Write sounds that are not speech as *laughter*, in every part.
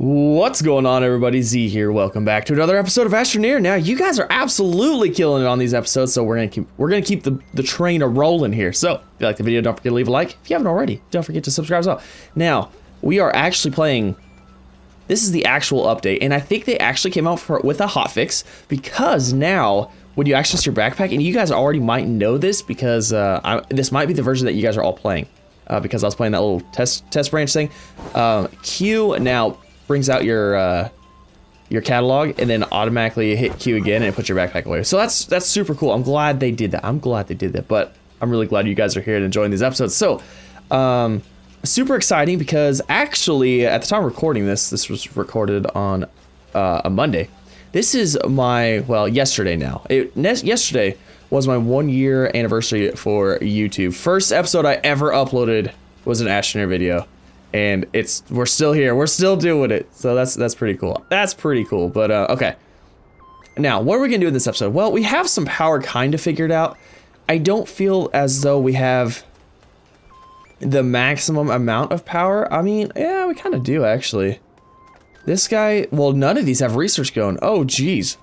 What's going on, everybody? Z here. Welcome back to another episode of Astroneer. Now, you guys are absolutely killing it on these episodes, so we're gonna keep we're gonna keep the the train a rolling here. So, if you like the video, don't forget to leave a like. If you haven't already, don't forget to subscribe as well. Now, we are actually playing. This is the actual update, and I think they actually came out for with a hotfix because now when you access your backpack, and you guys already might know this because uh, I, this might be the version that you guys are all playing. Uh, because I was playing that little test test branch thing. Um, Q now brings out your uh, your catalog and then automatically hit Q again and it puts your backpack away. So that's that's super cool. I'm glad they did that. I'm glad they did that. But I'm really glad you guys are here and enjoying these episodes. So, um, super exciting because actually at the time recording this, this was recorded on uh, a Monday. This is my well yesterday now. It yesterday was my one year anniversary for YouTube. First episode I ever uploaded was an Astroneer video. And it's we're still here. We're still doing it. So that's that's pretty cool. That's pretty cool. But uh, okay. Now, what are we gonna do in this episode? Well, we have some power kind of figured out. I don't feel as though we have the maximum amount of power. I mean, yeah, we kind of do actually. This guy, well, none of these have research going. Oh, geez.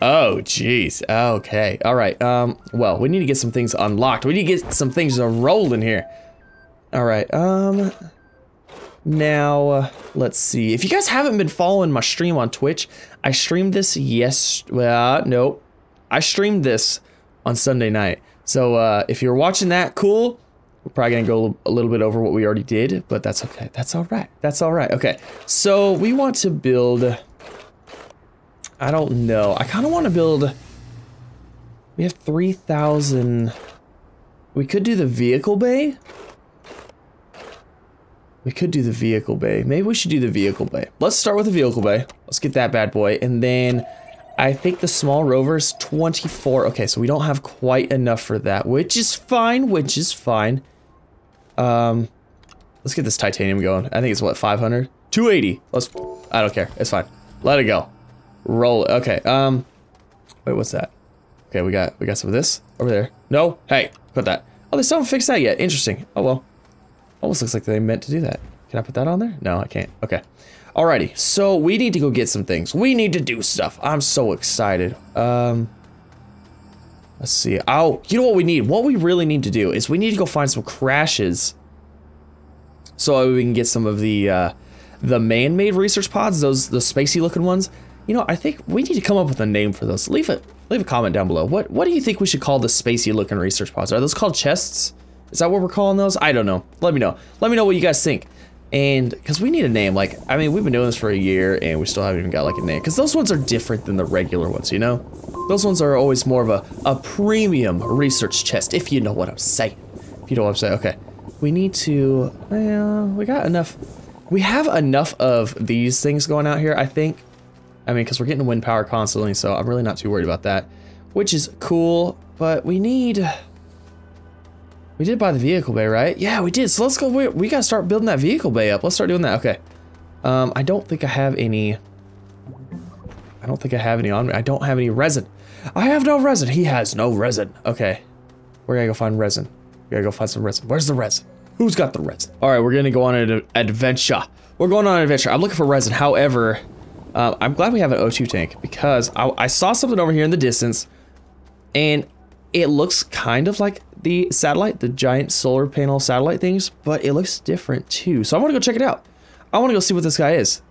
Oh, jeez. Okay. All right. Um, well, we need to get some things unlocked. We need to get some things rolling here. All right. Um, now, uh, let's see. If you guys haven't been following my stream on Twitch, I streamed this yes, well, nope. I streamed this on Sunday night. So, uh, if you're watching that, cool. We're probably gonna go a little bit over what we already did, but that's okay. That's all right. That's all right. Okay. So, we want to build I don't know. I kind of want to build... We have 3,000... We could do the vehicle bay. We could do the vehicle bay. Maybe we should do the vehicle bay. Let's start with the vehicle bay. Let's get that bad boy. And then I think the small rover's 24. Okay, so we don't have quite enough for that, which is fine, which is fine. Um, let's get this titanium going. I think it's what, 500? 280. Let's, I don't care. It's fine. Let it go. Roll it. Okay, um, wait, what's that? Okay, we got, we got some of this over there. No, hey, put that. Oh, they still haven't fixed that yet. Interesting. Oh, well. Almost looks like they meant to do that. Can I put that on there? No, I can't. Okay. Alrighty, so we need to go get some things. We need to do stuff. I'm so excited. Um, let's see. Oh, you know what we need? What we really need to do is we need to go find some crashes so we can get some of the uh, the man-made research pods, those the spacey looking ones. You know, I think we need to come up with a name for those. Leave it. Leave a comment down below. What what do you think we should call the spacey looking research pods? Are those called chests? Is that what we're calling those? I don't know. Let me know. Let me know what you guys think. And because we need a name, like, I mean, we've been doing this for a year and we still haven't even got like a name. Because those ones are different than the regular ones, you know? Those ones are always more of a, a premium research chest, if you know what I'm saying. If you know what I'm saying, okay. We need to, well, we got enough. We have enough of these things going out here, I think. I mean, because we're getting wind power constantly, so I'm really not too worried about that. Which is cool, but we need... We did buy the vehicle bay, right? Yeah, we did. So let's go. We, we got to start building that vehicle bay up. Let's start doing that. Okay. Um, I don't think I have any. I don't think I have any on me. I don't have any resin. I have no resin. He has no resin. Okay. We're going to go find resin. We got to go find some resin. Where's the resin? Who's got the resin? All right, we're going to go on an adventure. We're going on an adventure. I'm looking for resin. However, uh, I'm glad we have an O2 tank because I, I saw something over here in the distance and it looks kind of like the satellite, the giant solar panel satellite things, but it looks different too. So I want to go check it out. I want to go see what this guy is.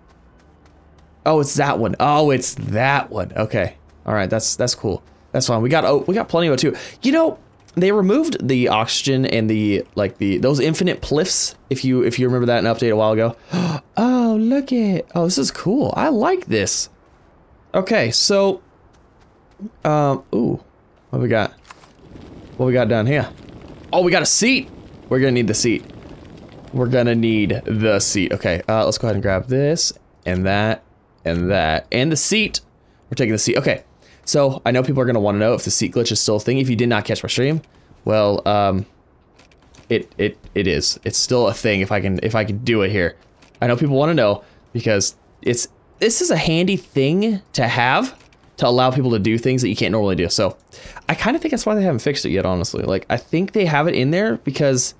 Oh, it's that one. Oh, it's that one. Okay. All right. That's that's cool. That's fine. We got oh, we got plenty of O2. You know, they removed the oxygen and the like the those infinite pliffs. If you if you remember that in update a while ago. *gasps* oh, look it. Oh, this is cool. I like this. Okay, so um ooh, what we got? What we got down here? Oh, we got a seat. We're gonna need the seat. We're gonna need the seat. Okay, uh, let's go ahead and grab this and that and that and the seat. We're taking the seat. Okay, so I know people are gonna want to know if the seat glitch is still a thing. If you did not catch my stream, well, um, it it it is. It's still a thing. If I can if I can do it here, I know people want to know because it's this is a handy thing to have to allow people to do things that you can't normally do. So I kind of think that's why they haven't fixed it yet, honestly. Like, I think they have it in there because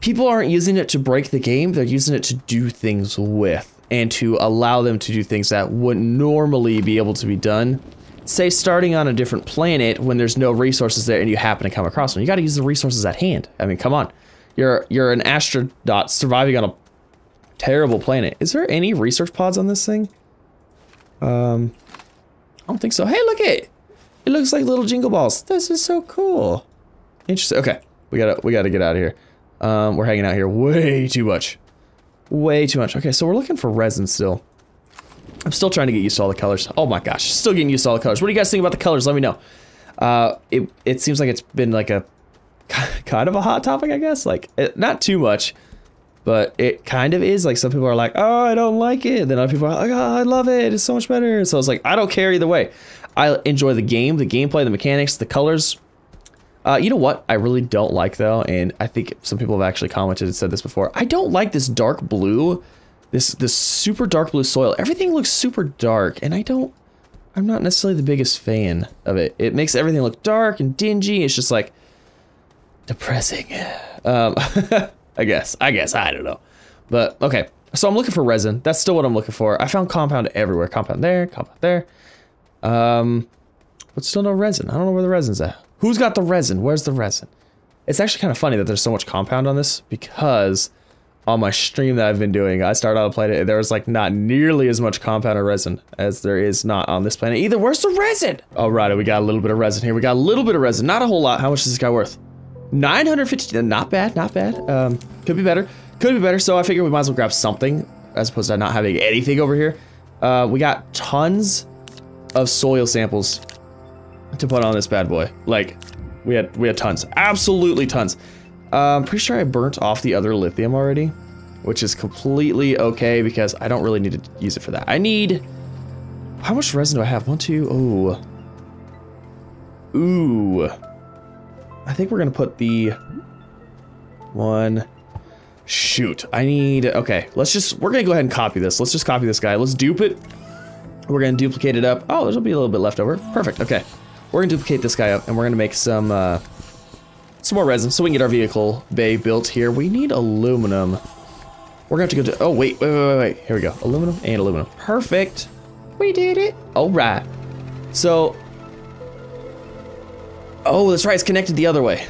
people aren't using it to break the game. They're using it to do things with. and to allow them to do things that wouldn't normally be able to be done. Say starting on a different planet when there's no resources there and you happen to come across one. You got to use the resources at hand. I mean, come on. You're you're an astronaut surviving on a terrible planet. Is there any research pods on this thing? Um, I don't think so. Hey, look it. It looks like little jingle balls. This is so cool. Interesting. Okay, we gotta we gotta get out of here. Um, we're hanging out here way too much. Way too much. Okay, so we're looking for resin still. I'm still trying to get used to all the colors. Oh my gosh, still getting used to all the colors. What do you guys think about the colors? Let me know. Uh, it it seems like it's been like a *laughs* kind of a hot topic, I guess. Like it, not too much, but it kind of is. Like some people are like, "Oh, I don't like it," then other people are like, "Oh, I love it. It's so much better." So it's like I don't care either way. I enjoy the game, the gameplay, the mechanics, the colors. Uh, you know what I really don't like though, and I think some people have actually commented and said this before. I don't like this dark blue, this this super dark blue soil. Everything looks super dark, and I don't. I'm not necessarily the biggest fan of it. It makes everything look dark and dingy. It's just like depressing. Um, *laughs* I guess. I guess. I don't know. But okay. So I'm looking for resin. That's still what I'm looking for. I found compound everywhere. Compound there, compound there. Um, but still no resin. I don't know where the resin's at. Who's got the resin? Where's the resin? It's actually kind of funny that there's so much compound on this because on my stream that I've been doing, I started out a planet, there was like not nearly as much compound or resin as there is not on this planet either. Where's the resin? Alrighty, we got a little bit of resin here. We got a little bit of resin, not a whole lot. How much is this guy worth? 950, not bad, not bad. Um, could be better, could be better. So I figured we might as well grab something as opposed to not having anything over here. Uh, we got tons of soil samples to put on this bad boy. Like, we had we had tons, absolutely tons. Uh, I'm pretty sure I burnt off the other lithium already, which is completely okay because I don't really need to use it for that. I need, how much resin do I have? One, two, oh. Ooh. I think we're gonna put the one, shoot, I need, okay, let's just, we're gonna go ahead and copy this. Let's just copy this guy. Let's dupe it. We're gonna duplicate it up. Oh, there'll be a little bit left over. Perfect, okay. We're gonna duplicate this guy up and we're gonna make some uh, some more resin so we can get our vehicle bay built here. We need aluminum. We're gonna have to go to, oh wait, wait, wait, wait, wait. Here we go, aluminum and aluminum. Perfect, we did it. All right, so, oh, that's right, it's connected the other way.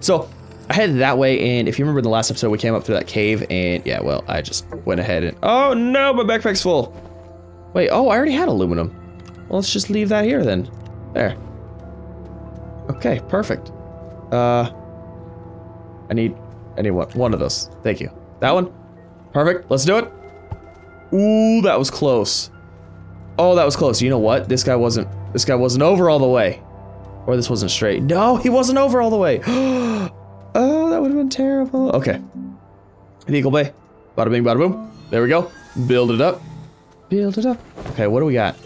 so, I headed that way, and if you remember in the last episode, we came up through that cave, and yeah, well, I just went ahead and, oh no, my backpack's full. Wait, oh, I already had aluminum. Well, let's just leave that here then. There. Okay, perfect. Uh, I need, I need one, one of those. Thank you. That one? Perfect. Let's do it. Ooh, that was close. Oh, that was close. You know what? This guy wasn't, this guy wasn't over all the way. Or this wasn't straight. No, he wasn't over all the way. *gasps* oh, that would have been terrible. Okay. Vehicle bay. Bada bing, bada boom. There we go. Build it up. Build it up. Okay, what do we got?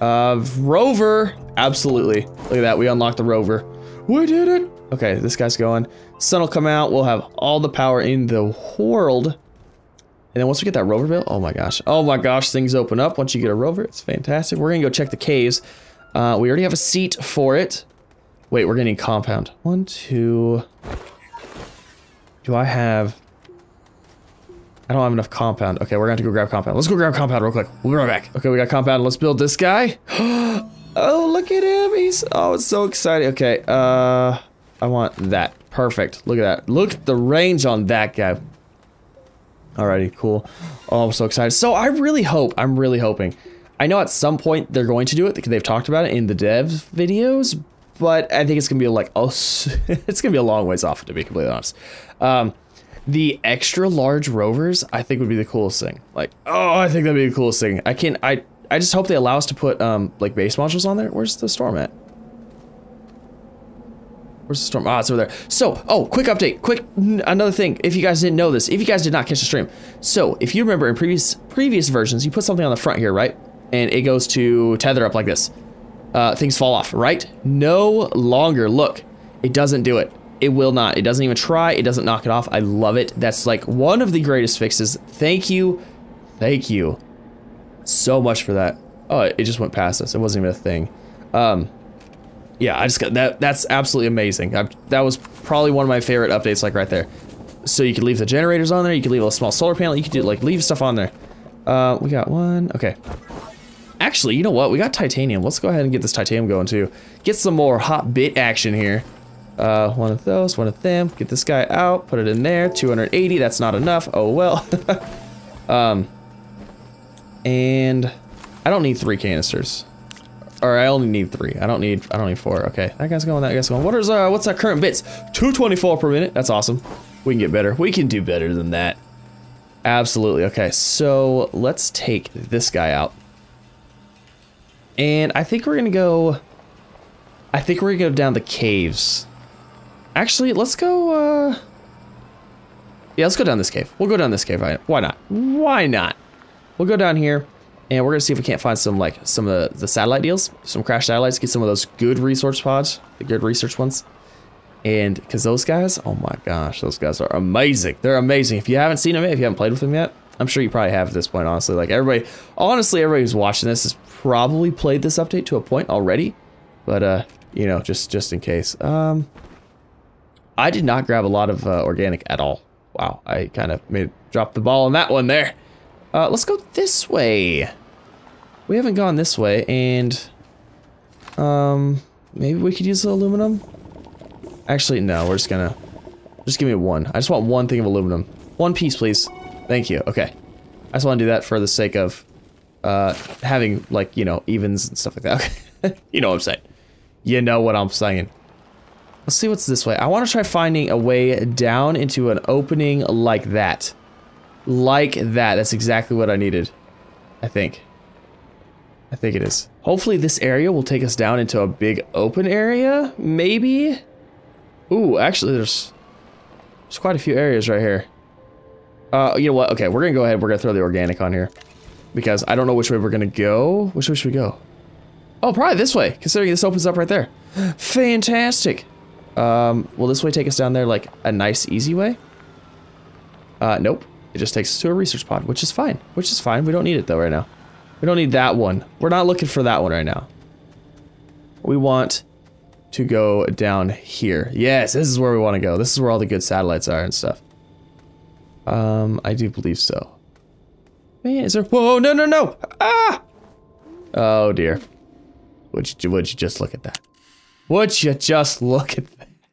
Uh, rover. Absolutely. Look at that. We unlocked the rover. We did it. Okay, this guy's going. Sun will come out. We'll have all the power in the world. And then once we get that rover built, oh my gosh. Oh my gosh, things open up once you get a rover. It's fantastic. We're going to go check the caves. Uh, we already have a seat for it. Wait, we're getting compound. One, two. Do I have... I don't have enough compound. Okay, we're gonna have to go grab compound. Let's go grab compound real quick. We'll be right back. Okay, we got compound. Let's build this guy. *gasps* oh, look at him. He's, oh, it's so exciting. Okay, uh, I want that. Perfect. Look at that. Look at the range on that guy. Alrighty, cool. Oh, I'm so excited. So I really hope, I'm really hoping. I know at some point they're going to do it because they've talked about it in the dev videos, but I think it's gonna be like, oh, *laughs* it's gonna be a long ways off to be completely honest. Um, the extra large rovers, I think would be the coolest thing. Like, oh, I think that'd be the coolest thing. I can I I just hope they allow us to put um like base modules on there. Where's the storm at? Where's the storm? Ah, it's over there. So, oh, quick update. Quick, another thing. If you guys didn't know this, if you guys did not catch the stream. So, if you remember in previous previous versions, you put something on the front here, right? And it goes to tether up like this. Uh, things fall off, right? No longer. Look, it doesn't do it. It will not. It doesn't even try. It doesn't knock it off. I love it. That's like one of the greatest fixes. Thank you. Thank you so much for that. Oh, it just went past us. It wasn't even a thing. Um, yeah, I just got that. That's absolutely amazing. I, that was probably one of my favorite updates, like right there. So you could leave the generators on there. You could leave a small solar panel. You could do like leave stuff on there. Uh, we got one. Okay. Actually, you know what? We got titanium. Let's go ahead and get this titanium going too. Get some more hot bit action here. Uh, one of those, one of them. Get this guy out, put it in there. 280, that's not enough. Oh well. *laughs* um, and I don't need three canisters. Or I only need three. I don't need I don't need four. Okay, that guy's going, that guy's going. What is uh what's our current bits? 224 per minute. That's awesome. We can get better. We can do better than that. Absolutely. Okay, so let's take this guy out. And I think we're gonna go I think we're gonna go down the caves. Actually, let's go uh Yeah, let's go down this cave. We'll go down this cave. Why not? Why not? We'll go down here and we're gonna see if we can't find some like some of the, the satellite deals, some crash satellites, get some of those good research pods, the good research ones. And because those guys, oh my gosh, those guys are amazing. They're amazing. If you haven't seen them, if you haven't played with them yet, I'm sure you probably have at this point, honestly. Like everybody, honestly, everybody who's watching this has probably played this update to a point already. But, uh, you know, just, just in case. Um, I did not grab a lot of uh, organic at all. Wow, I kind of made drop the ball on that one there. Uh, let's go this way. We haven't gone this way, and um, maybe we could use the aluminum. Actually, no, we're just gonna just give me one. I just want one thing of aluminum. One piece, please. Thank you. Okay. I just want to do that for the sake of uh, having like you know evens and stuff like that. *laughs* You know what I'm saying. You know what I'm saying. Let's see what's this way. I want to try finding a way down into an opening like that. Like that. That's exactly what I needed. I think. I think it is. Hopefully this area will take us down into a big open area. Maybe? Ooh, actually there's... There's quite a few areas right here. Uh, you know what? Okay, we're gonna go ahead. We're gonna throw the organic on here. Because I don't know which way we're gonna go. Which way should we go? Oh, probably this way, considering this opens up right there. *gasps* Fantastic. Um, will this way take us down there like a nice, easy way? Uh, nope. It just takes us to a research pod, which is fine. Which is fine. We don't need it though right now. We don't need that one. We're not looking for that one right now. We want to go down here. Yes, this is where we want to go. This is where all the good satellites are and stuff. Um, I do believe so. Man, is there- Whoa, no, no, no! Ah! Oh dear. Would you, would you just look at that? Would you just look at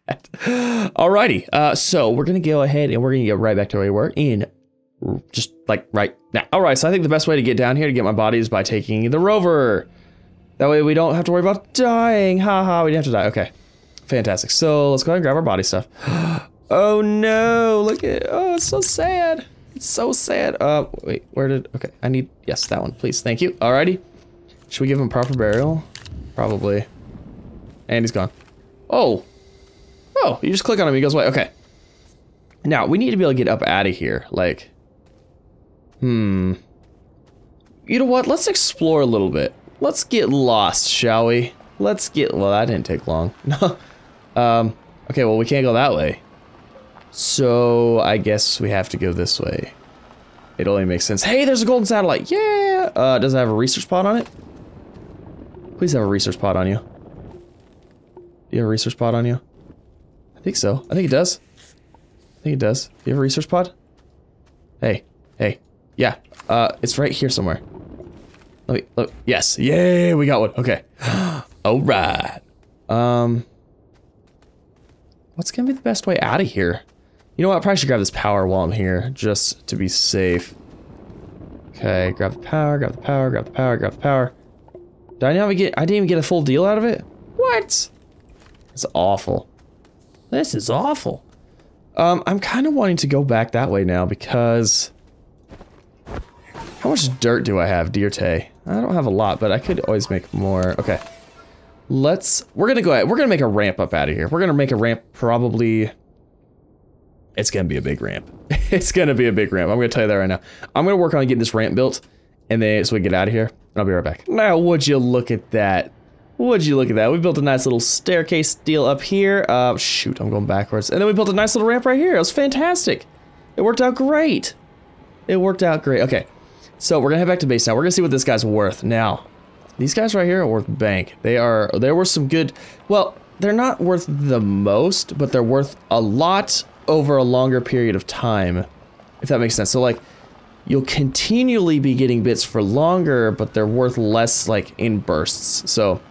that? *gasps* Alrighty, uh, so we're gonna go ahead and we're gonna get right back to where we were in just like right now. All right, so I think the best way to get down here to get my body is by taking the rover. That way we don't have to worry about dying. Haha, ha, we didn't have to die. Okay, fantastic. So let's go ahead and grab our body stuff. *gasps* oh no, look at, oh, it's so sad. It's so sad. Uh, wait, where did, okay, I need, yes, that one, please. Thank you. Alrighty. Should we give him proper burial? Probably. And he's gone. Oh. Oh, you just click on him, he goes away. Okay. Now, we need to be able to get up out of here. Like, Hmm. You know what? Let's explore a little bit. Let's get lost, shall we? Let's get... Well, that didn't take long. No. *laughs* um, okay, well, we can't go that way. So, I guess we have to go this way. It only makes sense. Hey, there's a golden satellite! Yeah! Uh, does it have a research pod on it? Please have a research pod on you. Do you have a research pod on you? I think so. I think it does. I think it does. Do you have a research pod? Hey. Hey. Yeah, uh, it's right here somewhere. Let me, look, yes, yay, we got one, okay. *gasps* All right. Um, what's gonna be the best way out of here? You know what, I probably should grab this power while I'm here, just to be safe. Okay, grab the power, grab the power, grab the power, grab the power. Did I not get, I didn't even get a full deal out of it? What? It's awful. This is awful. Um, I'm kind of wanting to go back that way now because how much dirt do I have, Dierte? I don't have a lot, but I could always make more. Okay. Let's, we're gonna go ahead, we're gonna make a ramp up out of here. We're gonna make a ramp probably, it's gonna be a big ramp. *laughs* it's gonna be a big ramp, I'm gonna tell you that right now. I'm gonna work on getting this ramp built, and then so we get out of here, and I'll be right back. Now, would you look at that? Would you look at that? We built a nice little staircase deal up here. Uh, shoot, I'm going backwards. And then we built a nice little ramp right here. It was fantastic. It worked out great. It worked out great. Okay, so we're gonna head back to base now. We're gonna see what this guy's worth. Now, these guys right here are worth bank. They are, there were some good, well, they're not worth the most, but they're worth a lot over a longer period of time, if that makes sense. So like, you'll continually be getting bits for longer, but they're worth less like in bursts. So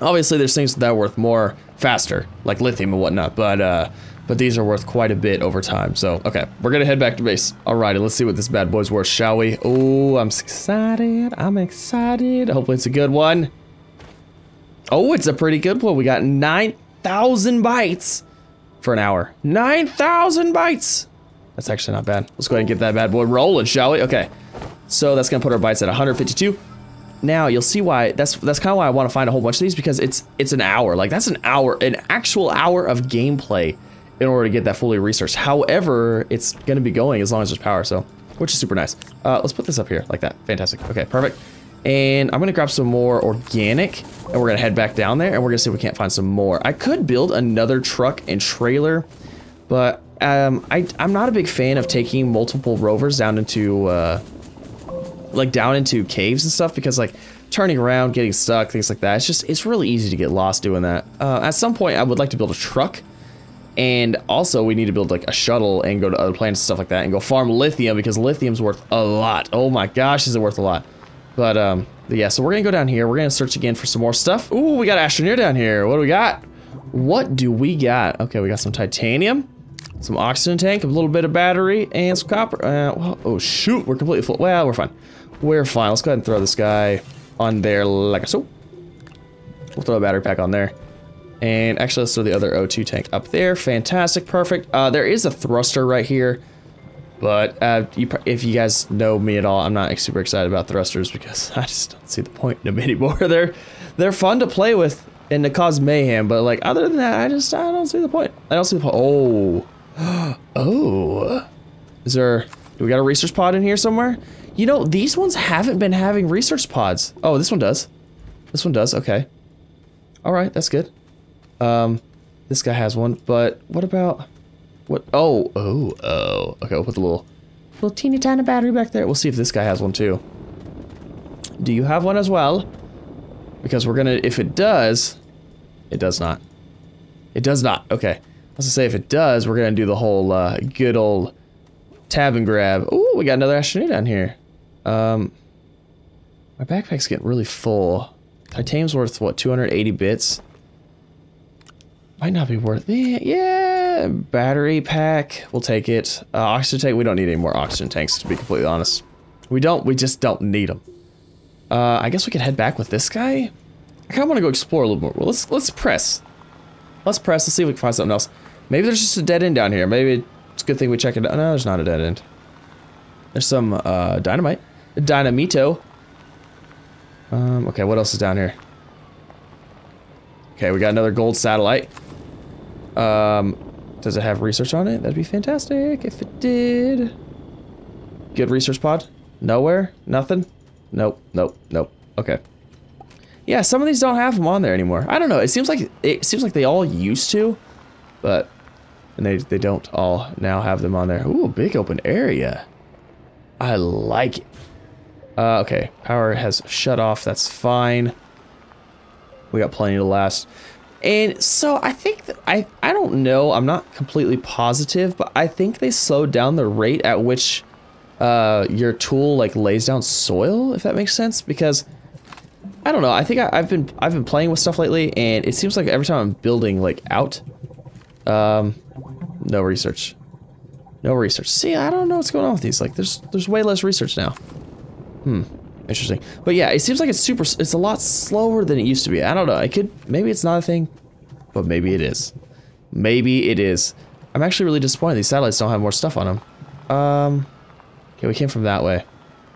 obviously there's things that are worth more faster, like lithium and whatnot, but uh, but these are worth quite a bit over time. So, okay, we're gonna head back to base. Alrighty, let's see what this bad boy's worth, shall we? Oh, I'm excited. I'm excited. Hopefully it's a good one. Oh, it's a pretty good one. We got 9,000 bytes for an hour. 9,000 bytes. That's actually not bad. Let's go ahead and get that bad boy rolling, shall we? Okay. So that's gonna put our bytes at 152. Now you'll see why that's that's kind of why I want to find a whole bunch of these because it's it's an hour. Like that's an hour, an actual hour of gameplay in order to get that fully researched. However, it's gonna be going as long as there's power, so which is super nice. Uh, let's put this up here like that. Fantastic. Okay, perfect. And I'm gonna grab some more organic and we're gonna head back down there and we're gonna see if we can't find some more. I could build another truck and trailer, but um, I, I'm not a big fan of taking multiple rovers down into, uh, like down into caves and stuff because like turning around, getting stuck, things like that. It's just, it's really easy to get lost doing that. Uh, at some point I would like to build a truck and also we need to build like a shuttle and go to other planets and stuff like that and go farm lithium because lithium's worth a lot. Oh my gosh, is it worth a lot. But um, yeah, so we're gonna go down here. We're gonna search again for some more stuff. Ooh, we got Astroneer down here. What do we got? What do we got? Okay, we got some titanium, some oxygen tank, a little bit of battery, and some copper. Uh, well, oh shoot, we're completely full. Well, we're fine. We're fine. Let's go ahead and throw this guy on there like so. We'll throw a battery pack on there. And actually, let's throw the other O2 tank up there. Fantastic, perfect. Uh, there is a thruster right here. But uh, you, if you guys know me at all, I'm not super excited about thrusters because *laughs* I just don't see the point in them *laughs* anymore. they're they're fun to play with and to cause mayhem, but like other than that, I just I don't see the point. I don't see the point. Oh, *gasps* oh, is there? Do we got a research pod in here somewhere? You know, these ones haven't been having research pods. Oh, this one does. This one does. Okay. All right, that's good. Um, this guy has one, but what about? What? Oh, oh, oh. Okay, we'll put the little, little teeny tiny battery back there. We'll see if this guy has one too. Do you have one as well? Because we're gonna, if it does, it does not. It does not. Okay. I was gonna say if it does, we're gonna do the whole uh, good old tab and grab. Oh, we got another astronaut down here. Um, my backpack's getting really full. Titanium's worth what? 280 bits. Might not be worth it. Yeah, battery pack. We'll take it. Uh, oxygen tank. We don't need any more oxygen tanks, to be completely honest. We don't. We just don't need them. Uh, I guess we could head back with this guy. I kind of want to go explore a little more. Well, let's let's press. Let's press. Let's see if we can find something else. Maybe there's just a dead end down here. Maybe it's a good thing we check it out. No, there's not a dead end. There's some uh, dynamite. Dynamito. Um, okay, what else is down here? Okay, we got another gold satellite. Um, does it have research on it? That'd be fantastic if it did. Good research pod? Nowhere? Nothing? Nope, nope, nope. Okay. Yeah, some of these don't have them on there anymore. I don't know. It seems like it seems like they all used to, but and they they don't all now have them on there. Ooh, big open area. I like it. Uh, okay, power has shut off. That's fine. We got plenty to last. And so I think I I don't know. I'm not completely positive, but I think they slowed down the rate at which uh, your tool like lays down soil, if that makes sense. Because I don't know. I think I, have been I've been playing with stuff lately, and it seems like every time I'm building like out, um, no research, no research. See, I don't know what's going on with these. Like, there's there's way less research now. Hmm. Interesting. But yeah, it seems like it's super, it's a lot slower than it used to be. I don't know. I could, maybe it's not a thing, but maybe it is. Maybe it is. I'm actually really disappointed these satellites don't have more stuff on them. Um, okay, we came from that way.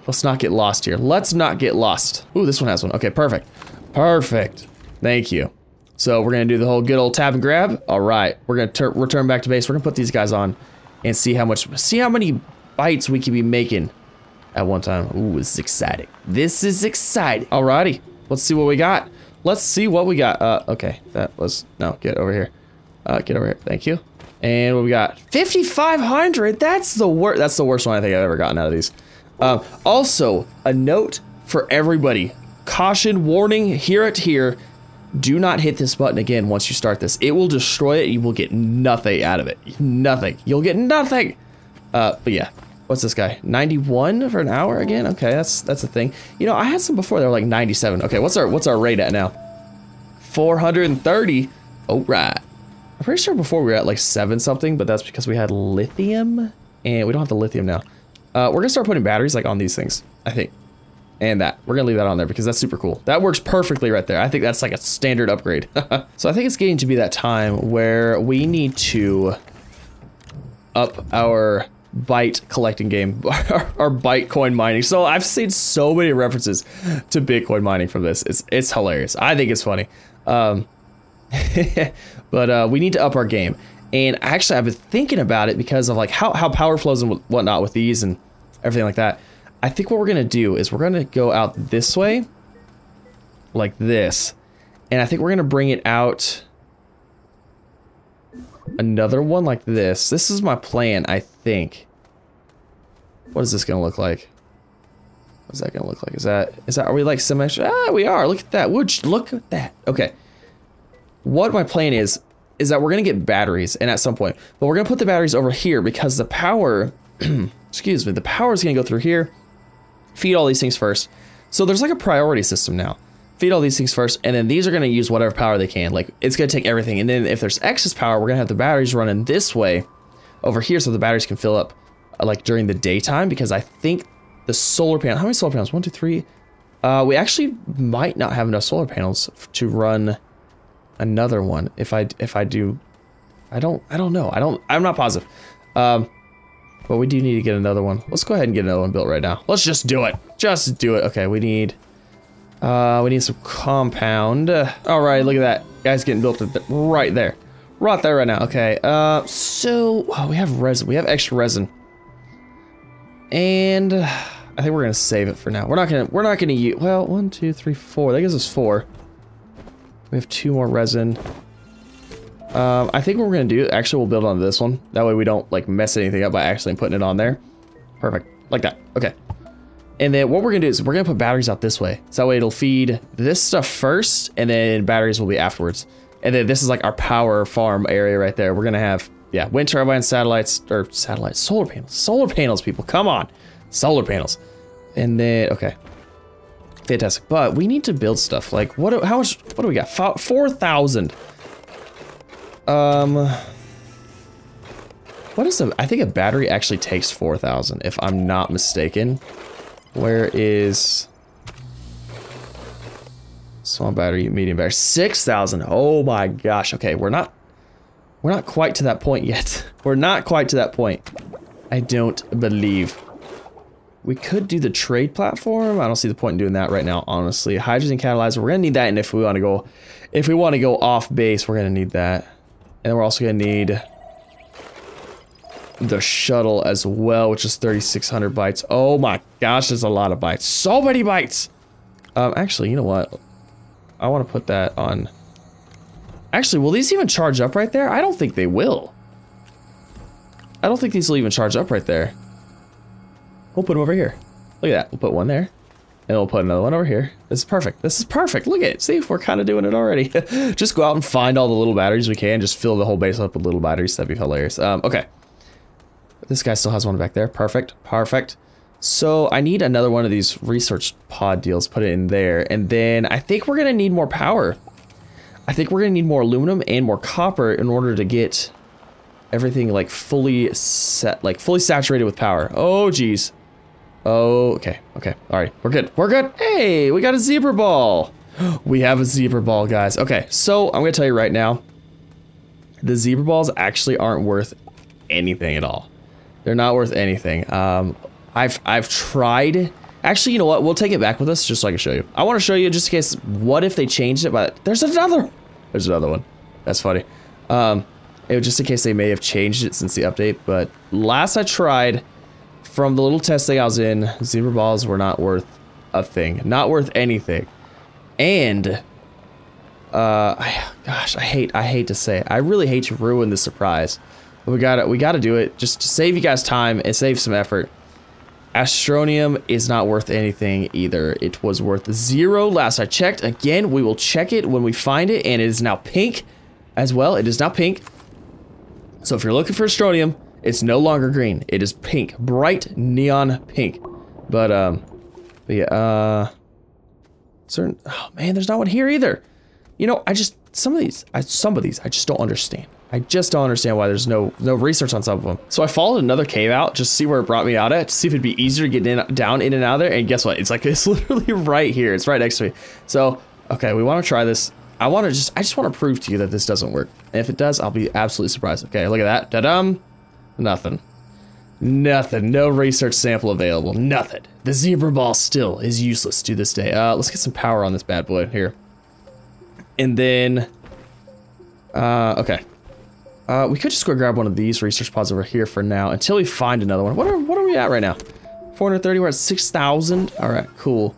Let's not get lost here. Let's not get lost. Ooh, this one has one. Okay, perfect. Perfect. Thank you. So we're gonna do the whole good old tab and grab. All right, we're gonna return back to base. We're gonna put these guys on and see how much, see how many bytes we can be making at one time. Ooh, this is exciting. This is exciting. Alrighty, let's see what we got. Let's see what we got. Uh, okay, that was, no, get over here. Uh, get over here, thank you. And what we got? 5,500, that's the worst, that's the worst one I think I've ever gotten out of these. Um, also, a note for everybody. Caution, warning, hear it here. Do not hit this button again once you start this. It will destroy it. You will get nothing out of it. Nothing. You'll get nothing. Uh, but yeah, What's this guy? 91 for an hour again? Okay, that's that's a thing. You know, I had some before. They were like 97. Okay, what's our what's our rate at now? 430. Oh right. I'm pretty sure before we were at like seven something, but that's because we had lithium, and we don't have the lithium now. Uh, we're gonna start putting batteries like on these things. I think and that. We're gonna leave that on there because that's super cool. That works perfectly right there. I think that's like a standard upgrade. *laughs* so I think it's getting to be that time where we need to up our byte collecting game, *laughs* or byte coin mining. So I've seen so many references to Bitcoin mining from this. It's it's hilarious. I think it's funny. Um, *laughs* but uh, we need to up our game. And actually, I've been thinking about it because of like how, how power flows and whatnot with these and everything like that. I think what we're going to do is we're going to go out this way, like this. And I think we're going to bring it out another one like this. This is my plan, I think. What is this to look like? What's that to look like? Is that, is that, are we like symmetric? Ah, we are. Look at that. Would look at that. Okay. What my plan is, is that we're to get batteries and at some point, but we're to put the batteries over here because the power, *clears throat* excuse me, the power is to go through here feed all these things first. So there's like a priority system now. Feed all these things first, and then these are going to use whatever power they can. Like it's going to take everything, and then if there's excess power, we're going to have the batteries running this way over here, so the batteries can fill up uh, like during the daytime. Because I think the solar panel. How many solar panels? One, two, three. Uh, we actually might not have enough solar panels to run another one. If I if I do, I don't I don't know. I don't. I'm not positive. Um, but we do need to get another one. Let's go ahead and get another one built right now. Let's just do it. Just do it. Okay, we need... Uh, we need some compound. All right, look at that. Guy's getting built right there. Right there right now. Okay, uh, so... Oh, we have resin. We have extra resin. And... I think we're gonna save it for now. We're not gonna... We're not gonna use... Well, one, two, three, four. That gives us four. We have two more resin. Um, I think what we're gonna do, actually we'll build on this one. That way we don't like mess anything up by actually putting it on there. Perfect, like that, okay. And then what we're gonna do is we're gonna put batteries out this way. So that way it'll feed this stuff first and then batteries will be afterwards. And then this is like our power farm area right there. We're gonna have, yeah, wind turbines, satellites, or satellites, solar panels. Solar panels, people, come on. Solar panels. And then, okay. Fantastic, but we need to build stuff. Like, what, how much, what do we got? 4,000. Um, what is the, I think a battery actually takes 4,000 if I'm not mistaken. Where is small battery, medium battery, 6,000. Oh my gosh. Okay, we're not, we're not quite to that point yet. *laughs* We're not quite to that point. I don't believe. We could do the trade platform. I don't see the point in doing that right now, honestly. Hydrogen catalyzer, we're gonna need that, and if we want to go, if we want to go off base, we're gonna need that. And we're also to need the shuttle as well, which is 3,600 bytes. Oh my gosh, there's a lot of bytes. So many bytes! Um, actually, you know what? I want to put that on... Actually, will these even charge up right there? I don't think they will. I don't think these will even charge up right there. We'll put them over here. Look at that. We'll put one there. And we'll put another one over here. This is perfect. This is perfect. Look at it. See, if we're kind of doing it already. *laughs* just go out and find all the little batteries we can. Just fill the whole base up with little batteries. That'd be hilarious. Um, okay. This guy still has one back there. Perfect. Perfect. So I need another one of these research pod deals. Put it in there. And then I think we're going to need more power. I think we're going to need more aluminum and more copper in order to get everything like fully set, like fully saturated with power. Oh, geez. Oh, okay, okay, all right, we're good, we're good. Hey, we got a zebra ball. *gasps* We have a zebra ball, guys. Okay, so I'm gonna tell you right now, the zebra balls actually aren't worth anything at all. They're not worth anything. Um, I've I've tried. Actually, you know what? We'll take it back with us just so I can show you. I want to show you just in case. What if they changed it? But there's another. There's another one. That's funny. Um, it was just in case they may have changed it since the update. But last I tried from the little testing I was in, zebra balls were not worth a thing. Not worth anything. And, uh, gosh, I hate, I hate to say it. I really hate to ruin the surprise. We gotta, we gotta do it just to save you guys time and save some effort. Astronium is not worth anything either. It was worth zero last I checked. Again, we will check it when we find it, and it is now pink as well. It is now pink. So if you're looking for Astronium, It's no longer green. It is pink. Bright neon pink. But, um, but yeah, uh, certain, oh man, there's not one here either. You know, I just, some of these, I, some of these, I just don't understand. I just don't understand why there's no no research on some of them. So I followed another cave out, just see where it brought me out at, to see if it'd be easier to get in, down in and out of there. And guess what? It's like, *laughs* it's literally right here. It's right next to me. So, okay, we want to try this. I want to just, I just want to prove to you that this doesn't work. And if it does, I'll be absolutely surprised. Okay, look at that. Da-dum. Nothing. Nothing. No research sample available. Nothing. The zebra ball still is useless to this day. Uh, let's get some power on this bad boy here. And then, uh, okay. Uh, we could just go grab one of these research pods over here for now until we find another one. What are, what are we at right now? 430, we're at 6,000. All right, cool.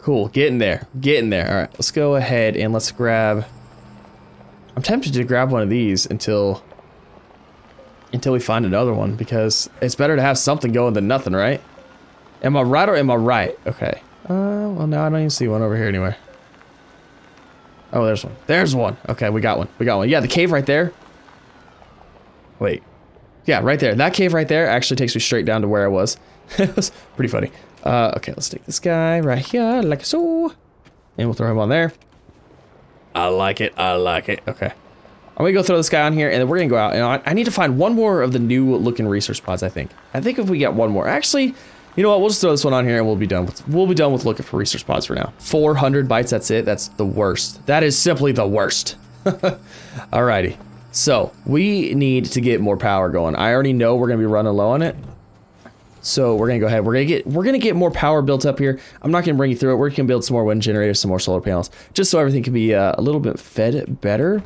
Cool, getting there, getting there. All right, let's go ahead and let's grab... I'm tempted to grab one of these until... Until we find another one, because it's better to have something going than nothing, right? Am I right or am I right? Okay. Uh, well, now I don't even see one over here anywhere. Oh, there's one. There's one. Okay, we got one. We got one. Yeah, the cave right there. Wait. Yeah, right there. That cave right there actually takes me straight down to where I was. *laughs* it was pretty funny. Uh, okay, let's take this guy right here, like so. And we'll throw him on there. I like it. I like it. Okay. I'm gonna go throw this guy on here, and then we're gonna go out. And I, I need to find one more of the new looking research pods. I think. I think if we get one more, actually, you know what? We'll just throw this one on here, and we'll be done with. We'll be done with looking for research pods for now. 400 bytes. That's it. That's the worst. That is simply the worst. *laughs* Alrighty. So we need to get more power going. I already know we're gonna be running low on it. So we're gonna go ahead. We're gonna get we're gonna get more power built up here. I'm not gonna bring you through it. We're gonna build some more wind generators, some more solar panels, just so everything can be uh, a little bit fed better.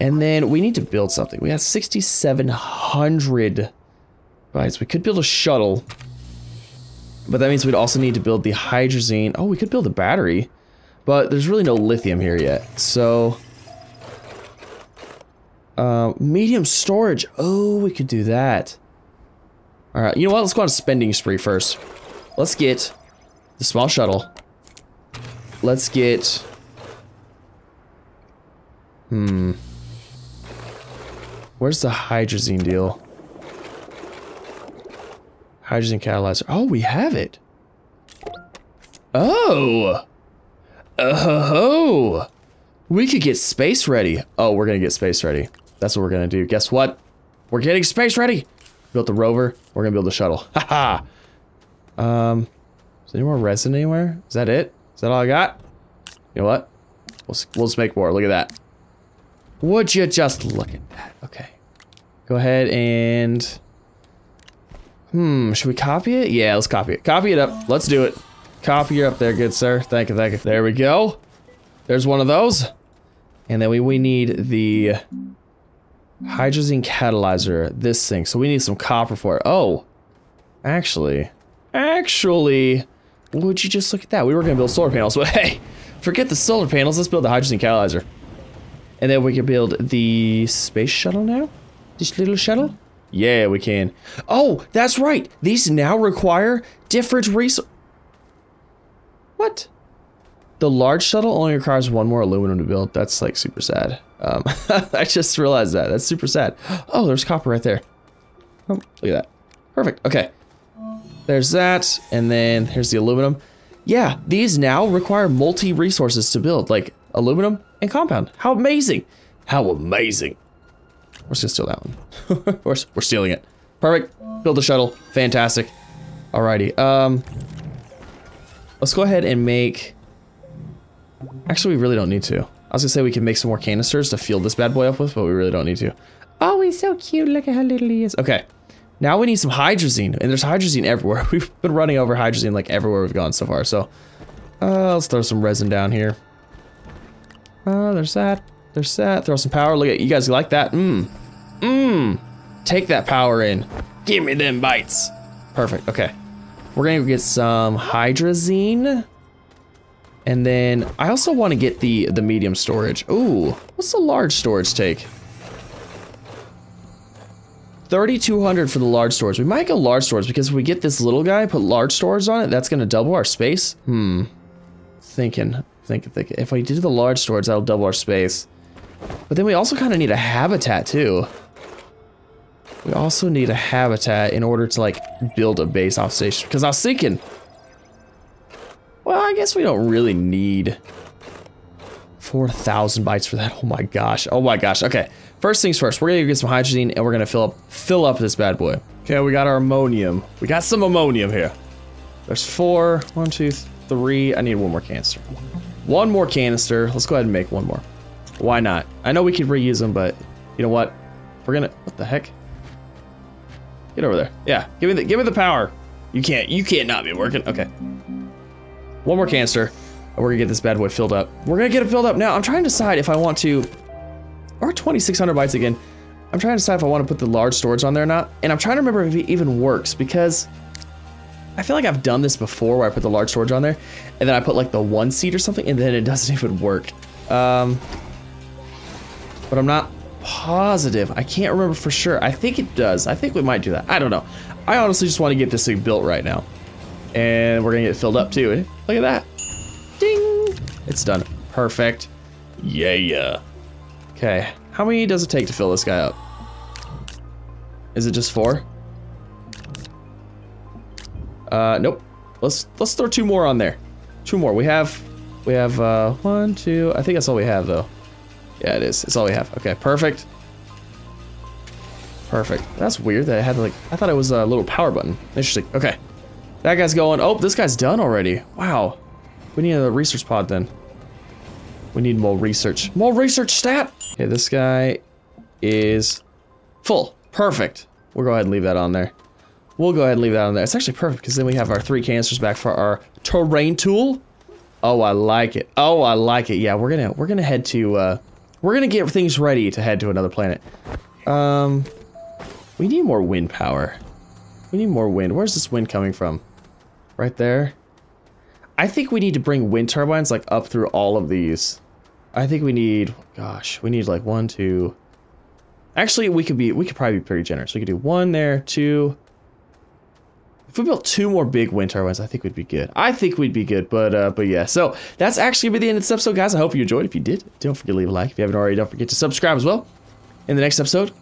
And then we need to build something. We got 6,700 bytes. We could build a shuttle, but that means we'd also need to build the hydrazine. Oh, we could build a battery, but there's really no lithium here yet. So uh, medium storage. Oh, we could do that. All right, you know what? Let's go on a spending spree first. Let's get the small shuttle. Let's get... Hmm. Where's the hydrazine deal? Hydrazine catalyzer. Oh, we have it. Oh! Oh! We could get space ready. Oh, we're gonna get space ready. That's what we're gonna do. Guess what? We're getting space ready. Built the rover. We're gonna build the shuttle. *laughs* Haha. um, is there any more resin anywhere? Is that it? Is that all I got? You know what? We'll, we'll just make more. Look at that. Would you just look at that? Okay. Go ahead and... Hmm, should we copy it? Yeah, let's copy it. Copy it up. Let's do it. Copy it up there, good sir. Thank you, thank you. There we go. There's one of those. And then we, we need the Hydrazine catalyzer, this thing. So we need some copper for it. Oh, actually, actually, would you just look at that? We were gonna build solar panels, *laughs* but hey, forget the solar panels. Let's build the hydrazine catalyzer. And then we can build the space shuttle now? This little shuttle? Yeah, we can. Oh, that's right. These now require different resources. What? The large shuttle only requires one more aluminum to build. That's like super sad. Um, *laughs* I just realized that. That's super sad. Oh, there's copper right there. Oh, look at that. Perfect. Okay. There's that. And then here's the aluminum. Yeah, these now require multi-resources to build, like aluminum and compound. How amazing. How amazing. We're just gonna steal that one. *laughs* we're, we're stealing it. Perfect. Build the shuttle. Fantastic. Alrighty. Um, let's go ahead and make Actually, we really don't need to. I was gonna say we can make some more canisters to fill this bad boy up with, but we really don't need to. Oh, he's so cute. Look at how little he is. Okay. Now we need some hydrazine, and there's hydrazine everywhere. *laughs* We've been running over hydrazine like everywhere we've gone so far, so... Uh, let's throw some resin down here. Uh, there's that. There's that. Throw some power. Look at you guys like that. Mmm. Mmm. Take that power in. Give me them bytes. Perfect. Okay. We're gonna get some hydrazine. And then I also want to get the, the medium storage. Ooh, what's the large storage take? 3,200 for the large storage. We might go large storage because if we get this little guy, put large storage on it, that's going to double our space. Hmm. Thinking, thinking, thinking. If we do the large storage, that'll double our space. But then we also kind of need a habitat too. We also need a habitat in order to like build a base off station. Because I was thinking, I guess we don't really need 4,000 bytes for that. Oh my gosh. Oh my gosh. Okay. First things first, we're gonna get some hydrogen and we're gonna fill up fill up this bad boy. Okay, we got our ammonium. We got some ammonium here. There's four, one, two, three. I need one more canister. One more canister. Let's go ahead and make one more. Why not? I know we could reuse them, but you know what? We're gonna. What the heck? Get over there. Yeah, give me the give me the power. You can't. You can't not be working. Okay. One more canister. We're gonna get this bad boy filled up. We're gonna get it filled up now. I'm trying to decide if I want to, or 2,600 bytes again. I'm trying to decide if I want to put the large storage on there or not. And I'm trying to remember if it even works because I feel like I've done this before where I put the large storage on there and then I put like the one seat or something and then it *laughs* doesn't even work. Um, but I'm not positive. I can't remember for sure. I think it does. I think we might do that. I don't know. I honestly just want to get this thing built right now. And we're to get filled up too. Look at that. Ding. It's done. Perfect. Yeah, yeah. Okay. How many does it take to fill this guy up? Is it just four? Uh, nope. Let's let's throw two more on there. Two more. We have we have uh one, two. I think that's all we have though. Yeah, it is. It's all we have. Okay, perfect. Perfect. That's weird that I had like I thought it was a little power button. Interesting. Okay. That guy's going. Oh, this guy's done already. Wow. We need a research pod then. We need more research. More research stat. Okay, this guy is full. Perfect. We'll go ahead and leave that on there. We'll go ahead and leave that on there. It's actually perfect because then we have our three canisters back for our terrain tool. Oh, I like it. Oh, I like it. Yeah, we're gonna we're gonna head to uh, we're gonna get things ready to head to another planet. Um, we need more wind power. We need more wind. Where's this wind coming from? Right there. I think we need to bring wind turbines like up through all of these. I think we need, gosh, we need like one, two. Actually, we could be, we could probably be pretty generous. We could do one there, two, if we built two more big wind turbines, I think we'd be good. I think we'd be good, but uh, but yeah. So that's actually gonna be the end of this episode, guys. I hope you enjoyed. If you did, don't forget to leave a like. If you haven't already, don't forget to subscribe as well. In the next episode,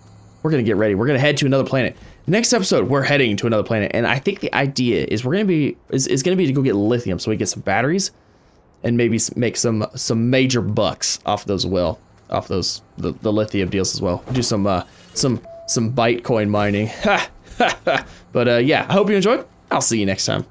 we're gonna get ready. We're gonna head to another planet. Next episode, we're heading to another planet, and I think the idea is we're gonna be is, is gonna be to go get lithium, so we get some batteries, and maybe make some some major bucks off those well, off those the, the lithium deals as well. Do some uh some some Bitcoin mining. *laughs* But uh, yeah, I hope you enjoyed. I'll see you next time.